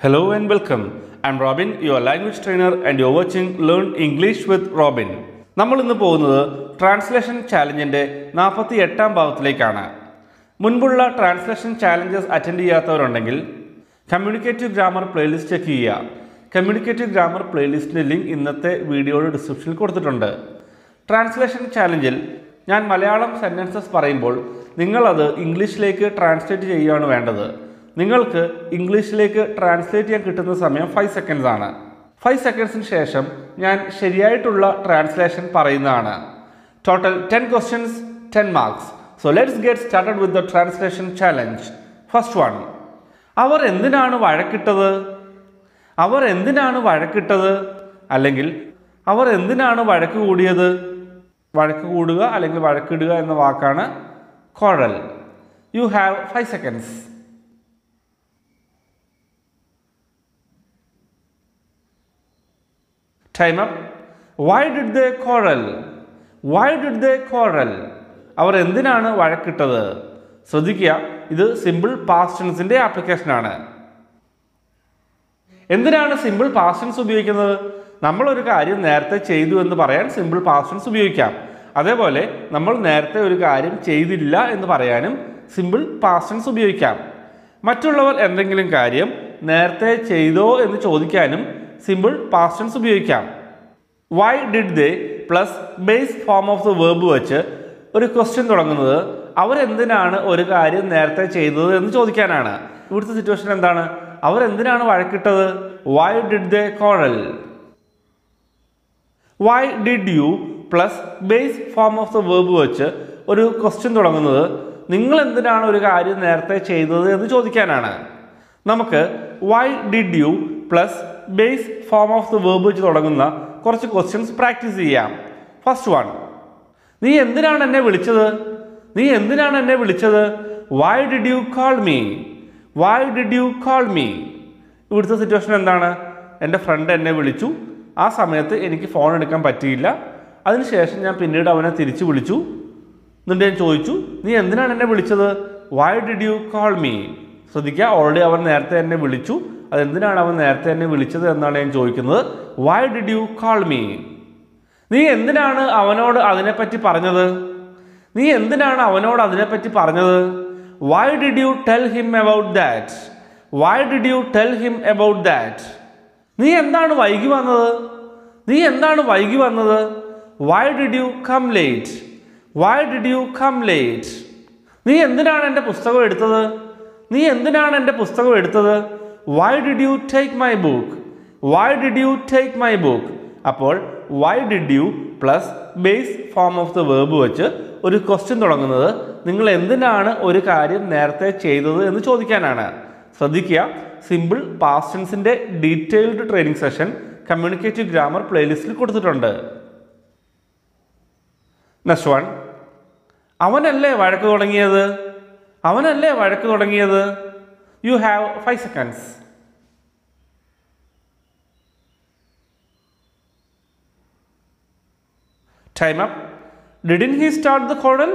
Hello and welcome. I'm Robin, your language trainer, and you're watching Learn English with Robin. നമ്മൾ ഇന്ന് പോകുന്നത് translation ചാലഞ്ചിന്റെ നാൽപ്പത്തി എട്ടാം ഭാഗത്തിലേക്കാണ് മുൻപുള്ള ട്രാൻസ്ലേഷൻ ചാലഞ്ചസ് അറ്റൻഡ് ചെയ്യാത്തവരുണ്ടെങ്കിൽ കമ്മ്യൂണിക്കേറ്റീവ് ഗ്രാമർ പ്ലേലിസ്റ്റ് ചെക്ക് ചെയ്യുക കമ്മ്യൂണിക്കേറ്റീവ് ഗ്രാമർ പ്ലേലിസ്റ്റിന്റെ ലിങ്ക് ഇന്നത്തെ വീഡിയോയുടെ ഡിസ്ക്രിപ്ഷനിൽ കൊടുത്തിട്ടുണ്ട് ട്രാൻസ്ലേഷൻ ചാലഞ്ചിൽ ഞാൻ മലയാളം സെന്റൻസസ് പറയുമ്പോൾ നിങ്ങളത് ഇംഗ്ലീഷിലേക്ക് ട്രാൻസ്ലേറ്റ് ചെയ്യുകയാണ് വേണ്ടത് നിങ്ങൾക്ക് ഇംഗ്ലീഷിലേക്ക് ട്രാൻസ്ലേറ്റ് ചെയ്യാൻ കിട്ടുന്ന സമയം ഫൈവ് സെക്കൻഡ്സ് ആണ്. ഫൈവ് സെക്കൻഡ്സിന് ശേഷം ഞാൻ ശരിയായിട്ടുള്ള ട്രാൻസ്ലേഷൻ പറയുന്നതാണ്. Total ten questions ten marks so let's get started with the translation challenge first one അവർ എന്തിനാണ് വഴക്കിട്ടത്? അവർ എന്തിനാണ് വഴക്കിട്ടത്? അല്ലെങ്കിൽ അവർ എന്തിനാണ് വഴക്ക് കൂടിയത്? വഴക്ക് കൂടുക അല്ലെങ്കിൽ വഴക്കിടുക എന്ന വാക്കാണ് quarrel you have five seconds time up why did they quarrel why did they quarrel അവർ എന്തിനാണ് വഴക്കിട്ടത്? ശ്രദ്ധിക്കുക. ഇത് സിമ്പിൾ പാസ്റ്റൻസിന്റെ ആപ്ലിക്കേഷനാണ് എന്തിനാണ് സിമ്പിൾ പാസ്റ്റൻസ് ഉപയോഗിക്കുന്നത്? നമ്മളൊരു കാര്യം നേരത്തെ ചെയ്തു എന്ന് പറയാൻ സിമ്പിൾ പാസ്റ്റൻസ് ഉപയോഗിക്കാം. അതേപോലെ നമ്മൾ നേരത്തെ ഒരു കാര്യം ചെയ്തില്ല എന്ന് പറയാനും സിമ്പിൾ പാസ്റ്റൻസ് ഉപയോഗിക്കാം. മറ്റുള്ളവർ എന്തെങ്കിലും കാര്യം നേരത്തെ ചെയ്തോ എന്ന് ചോദിക്കാനും സിമ്പിൾ പാസ്റ്റൻസ് ഉപയോഗിക്കാം. Why did they plus base form of the verb വെച്ച് ഒരു ക്വസ്റ്റ്യൻ തുടങ്ങുന്നത്? അവരെന്തിനാണ് ഒരു കാര്യം നേരത്തെ ചെയ്തത് എന്ന് ചോദിക്കാനാണ്. ഇവിടുത്തെ സിറ്റുവേഷൻ എന്താണ്? അവരെന്തിനാണ് വഴക്കിട്ടത്? Why did they quarrel why did you plus base form of the verb വെച്ച് ഒരു ക്വസ്റ്റ്യൻ തുടങ്ങുന്നത്? നിങ്ങൾ എന്തിനാണ് ഒരു കാര്യം നേരത്തെ ചെയ്തത് എന്ന് ചോദിക്കാനാണ്. നമുക്ക് why did you plus base form of the verb വെച്ച് തുടങ്ങുന്ന കുറച്ച് ക്വസ്റ്റ്യൻസ് പ്രാക്ടീസ് ചെയ്യാം. ഫസ്റ്റ് വൺ നീ എന്തിനാണ് എന്നെ വിളിച്ചത്? നീ എന്തിനാണ് എന്നെ വിളിച്ചത്? Why did you call me why did you call me ഇവിടുത്തെ സിറ്റുവേഷൻ എന്താണ്? എന്റെ ഫ്രണ്ട് എന്നെ വിളിച്ചു. ആ സമയത്ത് എനിക്ക് ഫോൺ എടുക്കാൻ പറ്റിയില്ല. അതിനുശേഷം ഞാൻ പിന്നീട് അവനെ തിരിച്ചു വിളിച്ചു. എന്നിട്ട് ഞാൻ ചോദിച്ചു നീ എന്തിനാണ് എന്നെ വിളിച്ചത്? Why did you call me ശ്രദ്ധിക്കുക ഓൾറെഡി അവൻ നേരത്തെ എന്നെ വിളിച്ചു. അതെന്തിനാണ് അവൻ നേരത്തെ എന്നെ വിളിച്ചത് എന്നാണ് ഞാൻ ചോദിക്കുന്നത്? Why did you call me നീ എന്തിനാണ് അവനോട് അതിനെപ്പറ്റി പറഞ്ഞത്? നീ എന്തിനാണ് അവനോട് അതിനെപ്പറ്റി പറഞ്ഞത്? Why did you tell him about that why did you tell him about that നീ എന്താണ് വൈകി വന്നത്? നീ എന്താണ് വൈകി വന്നത്? Why did you come late why did you come late നീ എന്തിനാണ് എന്റെ പുസ്തകം എടുത്തത്? നീ എന്തിനാണ് എന്റെ പുസ്തകം എടുത്തത്? Why did you take my book why did you take my book അപ്പോൾ why did you plus base form of the verb വെച്ച് ഒരു ക്വസ്റ്റ്യൻ തുടങ്ങുന്നത്. നിങ്ങൾ എന്തിനാണ് ഒരു കാര്യം നേരത്തെ ചെയ്തത് എന്ന് ചോദിക്കാനാണ്. ശ്രദ്ധിക്കുക. Simple പാസ്റ്റൻസിന്റെ detailed training session communicative grammar പ്ലേലിസ്റ്റിൽ കൊടുത്തിട്ടുണ്ട്. നെക്സ്റ്റ് വൺ അവനല്ലേ വഴക്ക് തുടങ്ങിയത്? അവനല്ലേ വഴക്ക് തുടങ്ങിയത്? You have five seconds time up didn't he start the quarrel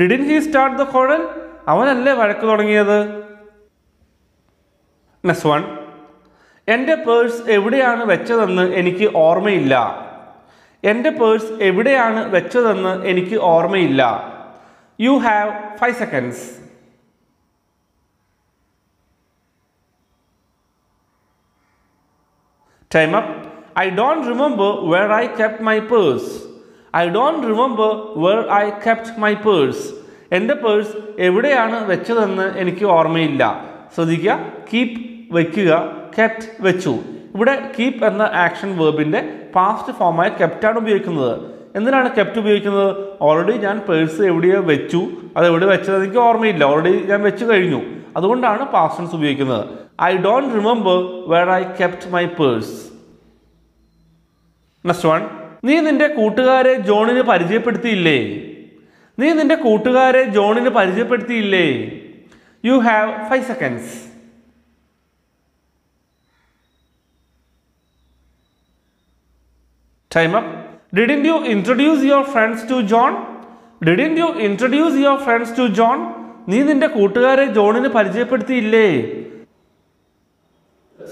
didn't he start the quarrel അവനല്ലേ വഴക്ക് തുടങ്ങിയത്? നെക്സ്റ്റ് വൺ എന്റെ പേഴ്സ് എവിടെയാണ് വെച്ചതെന്ന് എനിക്ക് ഓർമ്മയില്ല. എന്റെ പേഴ്സ് എവിടെയാണ് വെച്ചതെന്ന് എനിക്ക് ഓർമ്മയില്ല. You have five seconds time up I don't remember where I kept my purse I don't remember where I kept my purse എന്റെ പേഴ്സ് എവിടെയാണ് വെച്ചതെന്ന് എനിക്ക് ഓർമ്മയില്ല. ശ്രദ്ധിക്കുക. കീപ്പ് വയ്ക്കുക കെപ്റ്റ് വെച്ചു. ഇവിടെ കീപ്പ് എന്ന ആക്ഷൻ വേർബിന്റെ പാസ്റ്റ് ഫോമായ കെപ്റ്റാണ് ഉപയോഗിക്കുന്നത്. എന്തിനാണ് കെപ്റ്റ് ഉപയോഗിക്കുന്നത്? ഓൾറെഡി ഞാൻ പേഴ്സ് എവിടെയോ വെച്ചു. അത് എവിടെ വെച്ചത് എനിക്ക് ഓർമ്മയില്ല. ഓൾറെഡി ഞാൻ വെച്ചു കഴിഞ്ഞു. അതുകൊണ്ടാണ് പാസ്റ്റൻസ് ഉപയോഗിക്കുന്നത്. I don't remember where I kept my purse next one നീ നിന്റെ കൂട്ടുകാരെ ജോണിന് പരിചയപ്പെടുത്തിയില്ലേ? നീ നിന്റെ കൂട്ടുകാരെ ജോണിന് പരിചയപ്പെടുത്തിയില്ലേ? You have five seconds time up didn't you introduce your friends to John didn't you introduce your friends to John നീ നിന്റെ കൂട്ടുകാരെ ജോണിന് പരിചയപ്പെടുത്തിയില്ലേ?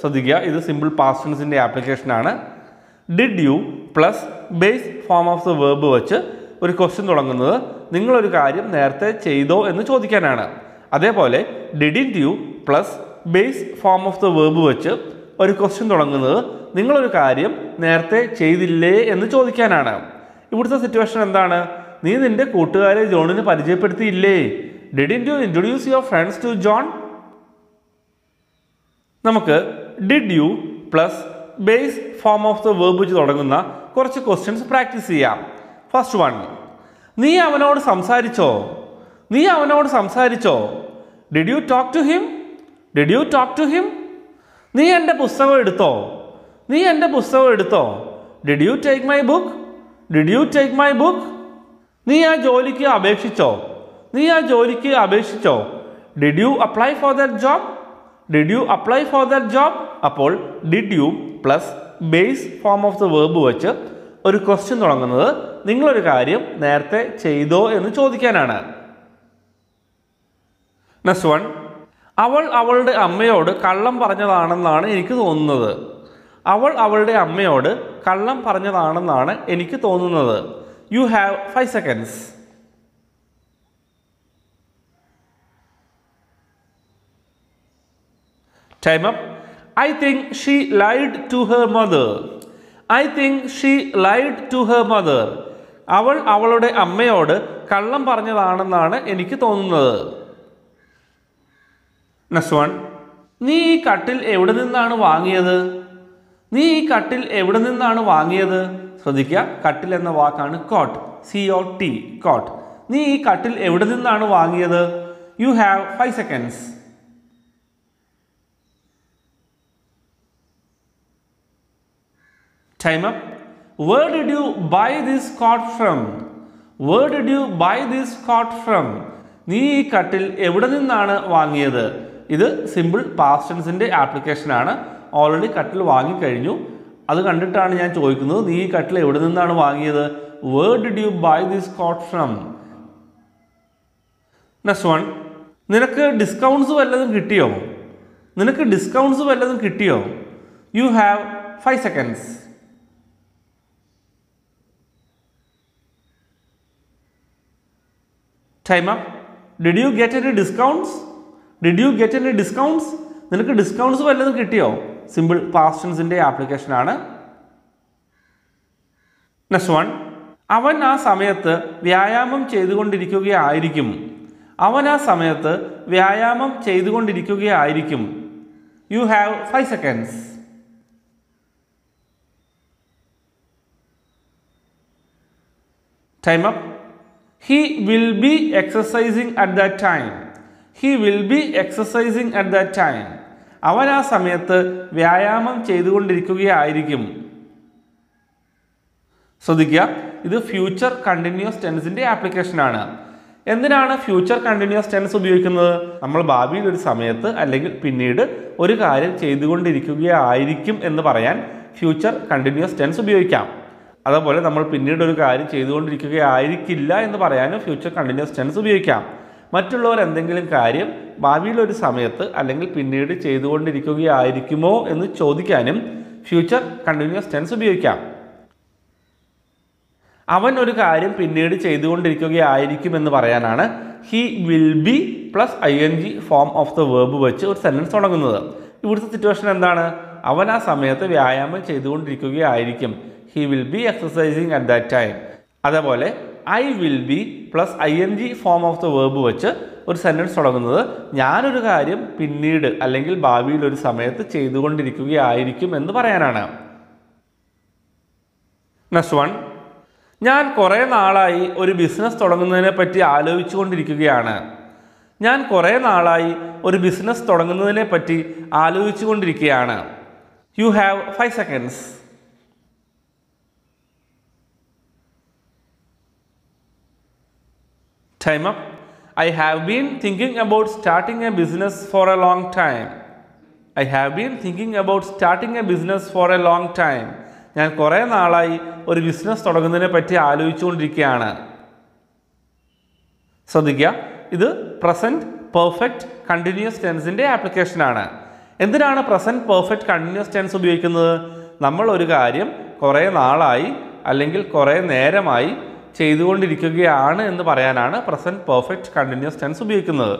ശ്രദ്ധിക്കുക. ഇത് സിമ്പിൾ പാസ്റ്റൻസിന്റെ ആപ്ലിക്കേഷനാണ് did you plus base form of the verb വെച്ച് ഒരു ക്വസ്റ്റ്യൻ തുടങ്ങുന്നത്. നിങ്ങളൊരു കാര്യം നേരത്തെ ചെയ്തോ എന്ന് ചോദിക്കാനാണ്. അതേപോലെ didn't you plus base form of the verb വെച്ച് ഒരു ക്വസ്റ്റ്യൻ തുടങ്ങുന്നത്. നിങ്ങളൊരു കാര്യം നേരത്തെ ചെയ്തില്ലേ എന്ന് ചോദിക്കാനാണ്. ഇവിടുത്തെ സിറ്റുവേഷൻ എന്താണ്? നീ നിന്റെ കൂട്ടുകാരെ ജോണിന് പരിചയപ്പെടുത്തിയില്ലേ? Didn't you introduce your friends to John നമുക്ക് did you plus base form of the verb വെച്ച് തുടങ്ങുന്ന കുറച്ച് ക്വസ്റ്റ്യൻസ് പ്രാക്ടീസ് ചെയ്യാം. ഫസ്റ്റ് വൺ നീ അവനോട് സംസാരിച്ചോ? നീ അവനോട് സംസാരിച്ചോ? Did you talk to him did you talk to him നീ എന്റെ പുസ്തകം എടുത്തോ? നീ എന്റെ പുസ്തകം എടുത്തോ? Did you take my book did you take my book നീ ആ ജോലിക്ക് അപേക്ഷിച്ചോ? നീ ആ ജോലിക്ക് അപേക്ഷിച്ചോ? Did you apply for that job did you apply for that job അപ്പോൾ did you plus base form of the verb വെച്ച് ഒരു ക്വസ്റ്റ്യൻ തുടങ്ങുന്നത് നിങ്ങളൊരു കാര്യം നേരത്തെ ചെയ്തോ എന്ന് ചോദിക്കാനാണ്. നെക്സ്റ്റ് വൺ അവൾ അവളുടെ അമ്മയോട് കള്ളം പറഞ്ഞതാണെന്നാണ് എനിക്ക് തോന്നുന്നത്. അവൾ അവളുടെ അമ്മയോട് കള്ളം പറഞ്ഞതാണെന്നാണ് എനിക്ക് തോന്നുന്നത്. You have five seconds Time up. I think she lied to her mother. I think she lied to her mother. അവൾ അവളുടെ അമ്മയോട് കള്ളം പറഞ്ഞതാണെന്നാണ് എനിക്ക് തോന്നുന്നത് നസ്വാൻ നീ ഈ കട്ടിൽ എവിടെ നിന്നാണ് വാങ്ങിയത് നീ ഈ കട്ടിൽ എവിടെ നിന്നാണ് വാങ്ങിയത് ശ്രദ്ധിക്കുക കട്ടിൽ എന്ന വാക്കാണ് cot C O T cot നീ ഈ കട്ടിൽ എവിടെ നിന്നാണ് വാങ്ങിയത് you have five seconds Time up. Where did you buy this cot from? Where did you buy this cot from? നീ ഈ കട്ടിൽ എവിടെ നിന്നാണ് വാങ്ങിയത്? ഇത് സിമ്പിൾ പാസ്റ്റൻസിന്റെ ആപ്ലിക്കേഷനാണ് ഓൾറെഡി കട്ടിൽ വാങ്ങിക്കഴിഞ്ഞു. അത് കണ്ടിട്ടാണ് ഞാൻ ചോദിക്കുന്നത്. നീ ഈ കട്ടിൽ എവിടെ നിന്നാണ് വാങ്ങിയത്? Where did you buy this cot from next one നിനക്ക് ഡിസ്കൗണ്ട്സ് വല്ലതും കിട്ടിയോ? നിനക്ക് ഡിസ്കൗണ്ട്സ് വല്ലതും കിട്ടിയോ? You have five seconds time up did you get any discounts did you get any discounts നിനക്ക് ഡിസ്കൗണ്ട്സ് വല്ലതും കിട്ടിയോ? സിമ്പിൾ പാസ്റ്റൻസിന്റെ ആപ്ലിക്കേഷനാണ് നെക്സ്റ്റ് വൺ അവൻ ആ സമയത്ത് വ്യായാമം ചെയ്തുകൊണ്ടിരിക്കുകയായിരിക്കും. അവൻ ആ സമയത്ത് വ്യായാമം ചെയ്തുകൊണ്ടിരിക്കുകയായിരിക്കും. You have five seconds time up he will be exercising at that time he will be exercising at that time അവൻ ആ സമയത്ത് വ്യായാമം ചെയ്തുകൊണ്ടിരിക്കുകയായിരിക്കും. ശ്രദ്ധിക്കുക ഇത് ഫ്യൂച്ചർ കണ്ടിന്യൂസ് ടെൻസിന്റെ ആപ്ലിക്കേഷനാണ് എന്തിനാണ് ഫ്യൂച്ചർ കണ്ടിന്യൂസ് ടെൻസ് ഉപയോഗിക്കുന്നത്? നമ്മൾ ഭാവിയിൽ ഒരു സമയത്ത് അല്ലെങ്കിൽ പിന്നീട് ഒരു കാര്യം ചെയ്തുകൊണ്ടിരിക്കുകയായിരിക്കും എന്ന് പറയാൻ ഫ്യൂച്ചർ കണ്ടിന്യൂസ് ടെൻസ് ഉപയോഗിക്കാം. അതുപോലെ നമ്മൾ പിന്നീട് ഒരു കാര്യം ചെയ്തുകൊണ്ടിരിക്കുകയായിരിക്കില്ല എന്ന് പറയാനും ഫ്യൂച്ചർ കണ്ടിന്യൂസ് ടെൻസ് ഉപയോഗിക്കാം. മറ്റുള്ളവർ എന്തെങ്കിലും കാര്യം ഭാവിയിൽ ഒരു സമയത്ത് അല്ലെങ്കിൽ പിന്നീട് ചെയ്തുകൊണ്ടിരിക്കുകയായിരിക്കുമോ എന്ന് ചോദിക്കാനും ഫ്യൂച്ചർ കണ്ടിന്യൂസ് ടെൻസ് ഉപയോഗിക്കാം. അവൻ ഒരു കാര്യം പിന്നീട് ചെയ്തുകൊണ്ടിരിക്കുകയായിരിക്കുമെന്ന് പറയാനാണ് he will be plus I N G form of the verb വെച്ച് ഒരു സെന്റൻസ് തുടങ്ങുന്നത്. ഇവിടുത്തെ സിറ്റുവേഷൻ എന്താണ്? അവൻ ആ സമയത്ത് വ്യായാമം ചെയ്തുകൊണ്ടിരിക്കുകയായിരിക്കും. He will be exercising at that time അതേപോലെ I will be plus I N G form of the verb വെച്ച് ഒരു സെന്റൻസ് തുടങ്ങുന്നത് ഞാനൊരു കാര്യം പിന്നീട് അല്ലെങ്കിൽ ഭാവിയിൽ ഒരു സമയത്ത് ചെയ്തുകൊണ്ടിരിക്കുകയായിരിക്കും എന്ന് പറയാനാണ്. നെക്സ്റ്റ് വൺ ഞാൻ കുറേ നാളായി ഒരു ബിസിനസ് തുടങ്ങുന്നതിനെ പറ്റി ആലോചിച്ചുകൊണ്ടിരിക്കുകയാണ്. ഞാൻ കുറേ നാളായി ഒരു ബിസിനസ് തുടങ്ങുന്നതിനെ പറ്റി ആലോചിച്ചുകൊണ്ടിരിക്കുകയാണ്. You have five seconds Time up. I have been thinking about starting a business for a long time. I have been thinking about starting a business for a long time. ഞാൻ കുറേ നാളായി ഒരു business തുടങ്ങുന്നതിനെ പറ്റി ആലോചിച്ചുകൊണ്ടിരിക്കുകയാണ് ശ്രദ്ധിക്കുക ഇത് present perfect continuous ടെൻസിന്റെ ആപ്ലിക്കേഷനാണ് എന്തിനാണ് പ്രസന്റ് പെർഫെക്റ്റ് കണ്ടിന്യൂസ് ടെൻസ് ഉപയോഗിക്കുന്നത്? നമ്മൾ ഒരു കാര്യം കുറേ നാളായി അല്ലെങ്കിൽ കുറേ നേരമായി ചെയ്തുകൊണ്ടിരിക്കുകയാണ് എന്ന് പറയാനാണ് പ്രസന്റ് പെർഫെക്റ്റ് കണ്ടിന്യൂസ് ടെൻസ് ഉപയോഗിക്കുന്നത്.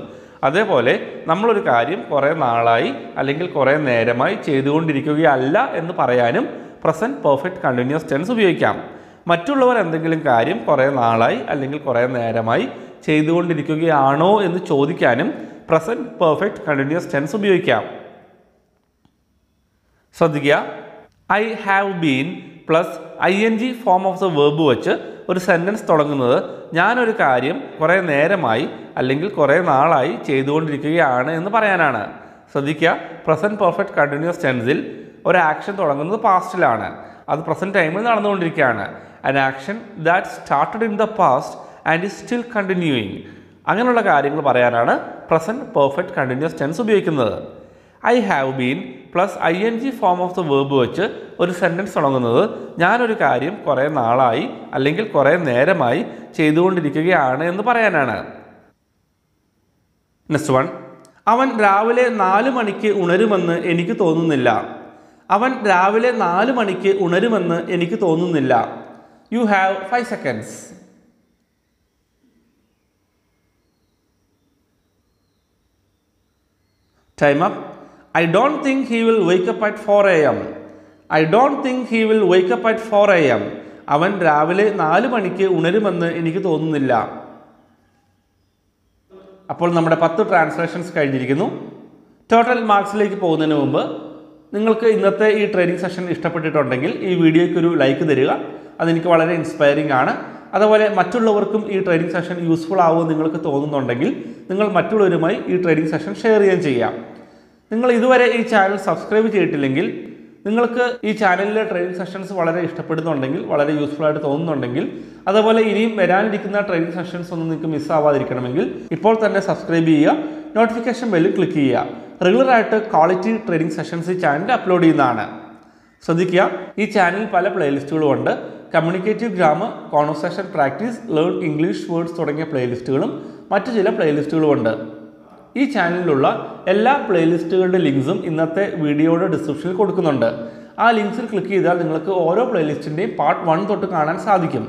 അതേപോലെ നമ്മളൊരു കാര്യം കുറേ നാളായി അല്ലെങ്കിൽ കുറേ നേരമായി ചെയ്തുകൊണ്ടിരിക്കുകയല്ല എന്ന് പറയാനും പ്രസന്റ് പെർഫെക്റ്റ് കണ്ടിന്യൂസ് ടെൻസ് ഉപയോഗിക്കാം. മറ്റുള്ളവർ എന്തെങ്കിലും കാര്യം കുറേ നാളായി അല്ലെങ്കിൽ കുറേ നേരമായി ചെയ്തുകൊണ്ടിരിക്കുകയാണോ എന്ന് ചോദിക്കാനും പ്രസന്റ് പെർഫെക്റ്റ് കണ്ടിന്യൂസ് ടെൻസ് ഉപയോഗിക്കാം. ശ്രദ്ധിക്കുക. I have been plus I N G form of the verb വെച്ച് ഒരു സെന്റൻസ് തുടങ്ങുന്നത് ഞാനൊരു കാര്യം കുറേ നേരമായി അല്ലെങ്കിൽ കുറേ നാളായി ചെയ്തുകൊണ്ടിരിക്കുകയാണ് എന്ന് പറയാനാണ്. ശ്രദ്ധിക്കുക പ്രസന്റ് പെർഫെക്റ്റ് കണ്ടിന്യൂസ് ടെൻസിൽ ഒരു ആക്ഷൻ തുടങ്ങുന്നത് പാസ്റ്റിലാണ് അത് പ്രസന്റ് ടൈമിൽ നടന്നുകൊണ്ടിരിക്കുകയാണ്. An action that started in the past and is still continuing അങ്ങനെയുള്ള കാര്യങ്ങൾ പറയാനാണ് പ്രസന്റ് പെർഫെക്റ്റ് കണ്ടിന്യൂസ് ടെൻസ് ഉപയോഗിക്കുന്നത്. I have been plus I N G form of the verb വെച്ച് ഒരു സെന്റൻസ് തുടങ്ങുന്നത് ഞാനൊരു കാര്യം കുറേ നാളായി അല്ലെങ്കിൽ കുറേ നേരമായി ചെയ്തുകൊണ്ടിരിക്കുകയാണ് എന്ന് പറയാനാണ്. നെക്സ്റ്റ് വൺ അവൻ രാവിലെ നാല് മണിക്ക് ഉണരുമെന്ന് എനിക്ക് തോന്നുന്നില്ല. അവൻ രാവിലെ നാല് മണിക്ക് ഉണരുമെന്ന് എനിക്ക് തോന്നുന്നില്ല. You have five seconds time up I don't think he will up at four A M I don't think he will wake up at four A M അവൻ രാവിലെ നാല് മണിക്ക് ഉണരുമെന്ന് എനിക്ക് തോന്നുന്നില്ല. അപ്പോൾ നമ്മുടെ പത്ത് ട്രാൻസ്ലേഷൻസ് കഴിഞ്ഞിരിക്കുന്നു. ടോട്ടൽ മാർക്സിലേക്ക് പോകുന്നതിന് മുമ്പ് നിങ്ങൾക്ക് ഇന്നത്തെ ഈ ട്രെയിനിങ് സെഷൻ ഇഷ്ടപ്പെട്ടിട്ടുണ്ടെങ്കിൽ ഈ വീഡിയോയ്ക്ക് ഒരു ലൈക്ക് തരിക. അതെനിക്ക് വളരെ ഇൻസ്പയറിംഗ് ആണ്. അതുപോലെ മറ്റുള്ളവർക്കും ഈ ട്രെയിനിങ് സെഷൻ യൂസ്ഫുൾ ആവുമെന്ന് നിങ്ങൾക്ക് തോന്നുന്നുണ്ടെങ്കിൽ നിങ്ങൾ മറ്റുള്ളവരുമായി ഈ ട്രെയിനിങ് സെഷൻ ഷെയർ ചെയ്യുകയും ചെയ്യാം. നിങ്ങൾ ഇതുവരെ ഈ ചാനൽ സബ്സ്ക്രൈബ് ചെയ്തിട്ടില്ലെങ്കിൽ നിങ്ങൾക്ക് ഈ ചാനലിലെ ട്രെയിനിങ് സെഷൻസ് വളരെ ഇഷ്ടപ്പെടുന്നുണ്ടെങ്കിൽ വളരെ യൂസ്ഫുൾ ആയിട്ട് തോന്നുന്നുണ്ടെങ്കിൽ അതുപോലെ ഇനിയും വരാനിരിക്കുന്ന ട്രെയിനിങ് സെഷൻസ് ഒന്നും നിങ്ങൾക്ക് മിസ് ആവാതിരിക്കണമെങ്കിൽ ഇപ്പോൾ തന്നെ സബ്സ്ക്രൈബ് ചെയ്യുക നോട്ടിഫിക്കേഷൻ ബെല്ലിൽ ക്ലിക്ക് ചെയ്യുക. റെഗുലർ ആയിട്ട് ക്വാളിറ്റി ട്രെയിനിങ് സെഷൻസ് ഈ ചാനലിൽ അപ്ലോഡ് ചെയ്യുന്നതാണ്. ശ്രദ്ധിക്കുക ഈ ചാനലിൽ പല പ്ലേലിസ്റ്റുകളും ഉണ്ട്. Communicative grammar conversation practice learn English words തുടങ്ങിയ പ്ലേലിസ്റ്റുകളും മറ്റു ചില പ്ലേലിസ്റ്റുകളും ഉണ്ട്. ഈ ചാനലിലുള്ള എല്ലാ പ്ലേലിസ്റ്റുകളുടെ ലിങ്ക്സും ഇന്നത്തെ വീഡിയോയുടെ ഡിസ്ക്രിപ്ഷനിൽ കൊടുക്കുന്നുണ്ട്. ആ ലിങ്ക്സിൽ ക്ലിക്ക് ചെയ്താൽ നിങ്ങൾക്ക് ഓരോ പ്ലേലിസ്റ്റിന്റെയും പാർട്ട് വൺ തൊട്ട് കാണാൻ സാധിക്കും.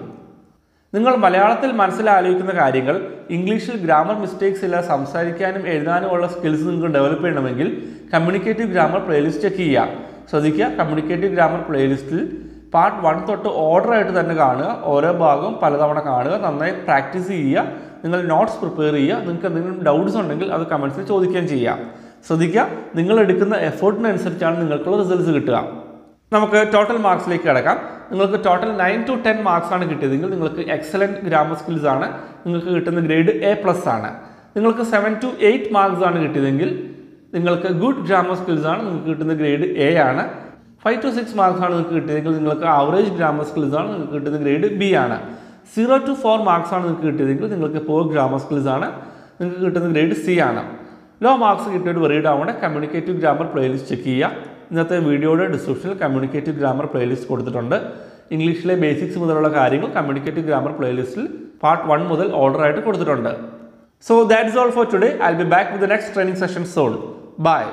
നിങ്ങൾ മലയാളത്തിൽ മനസ്സിലാലോചിക്കുന്ന കാര്യങ്ങൾ ഇംഗ്ലീഷിൽ ഗ്രാമർ മിസ്റ്റേക്സ് ഇല്ല സംസാരിക്കാനും എഴുതാനും ഉള്ള സ്കിൽസ് നിങ്ങൾക്ക് ഡെവലപ്പ് ചെയ്യണമെങ്കിൽ കമ്മ്യൂണിക്കേറ്റീവ് ഗ്രാമർ പ്ലേലിസ്റ്റ് ചെക്ക് ചെയ്യുക. ശ്രദ്ധിക്കുക കമ്മ്യൂണിക്കേറ്റീവ് ഗ്രാമർ പ്ലേലിസ്റ്റിൽ പാർട്ട് വൺ തൊട്ട് ഓർഡർ ആയിട്ട് തന്നെ കാണുക. ഓരോ ഭാഗവും പലതവണ കാണുക. നന്നായി പ്രാക്ടീസ് ചെയ്യുക. നിങ്ങൾ നോട്ട്സ് പ്രിപ്പയർ ചെയ്യുക. നിങ്ങൾക്ക് എന്തെങ്കിലും ഡൗട്ട്സ് ഉണ്ടെങ്കിൽ അത് കമൻസിൽ ചോദിക്കുകയും ചെയ്യാം. ശ്രദ്ധിക്കുക നിങ്ങൾ എടുക്കുന്ന എഫേർട്ടിനനുസരിച്ചാണ് നിങ്ങൾക്കുള്ള റിസൾട്ട്സ് കിട്ടുക. നമുക്ക് ടോട്ടൽ മാർക്സിലേക്ക് കിടക്കാം. നിങ്ങൾക്ക് total nine to ten marks ആണ് കിട്ടിയതെങ്കിൽ നിങ്ങൾക്ക് എക്സലന്റ് ഗ്രാമർ സ്കിൽസ് ആണ്. നിങ്ങൾക്ക് കിട്ടുന്ന ഗ്രേഡ് എ പ്ലസ് ആണ്. നിങ്ങൾക്ക് സെവൻ ടു എയ്റ്റ് മാർക്സ് ആണ് കിട്ടിയതെങ്കിൽ നിങ്ങൾക്ക് ഗുഡ് ഗ്രാമർ സ്കിൽസ് ആണ്. നിങ്ങൾക്ക് കിട്ടുന്ന ഗ്രേഡ് എ ആണ്. ഫൈവ് ടു സിക്സ് മാർക്സ് ആണ് നിങ്ങൾക്ക് കിട്ടിയതെങ്കിൽ നിങ്ങൾക്ക് ആവറേജ് ഗ്രാമർ സ്കിൽസ് ആണ് നിങ്ങൾക്ക് കിട്ടുന്ന ഗ്രേഡ് ബി ആണ്. സീറോ ടു ഫോർ മാർക്സ് ആണ് നിങ്ങൾക്ക് കിട്ടിയതെങ്കിൽ നിങ്ങൾക്ക് പോർ ഗ്രാമർ സ്കിൽസ് ആണ് നിങ്ങൾക്ക് കിട്ടുന്ന ഗ്രേഡ് സി ആണ്. ലോ മാർക്സ് കിട്ടിയിട്ട് വെറീഡ് ആവണേ കമ്മ്യൂണിക്കേറ്റീവ് ഗ്രാമർ പ്ലേലിസ്റ്റ് ചെക്ക് ചെയ്യുക. ഇന്നത്തെ വീഡിയോയുടെ ഡിസ്ക്രിപ്ഷനിൽ കമ്മ്യൂണിക്കേറ്റീവ് ഗ്രാമർ പ്ലേലിസ്റ്റ് കൊടുത്തിട്ടുണ്ട്. ഇംഗ്ലീഷിലെ ബേസിക്സ് മുതലുള്ള കാര്യങ്ങൾ കമ്മ്യൂണിക്കേറ്റീവ് ഗ്രാമർ പ്ലേലിസ്റ്റിൽ പാർട്ട് വൺ മുതൽ ഓർഡർ ആയിട്ട് കൊടുത്തിട്ടുണ്ട്. So that is all for today I be back with next training session so bye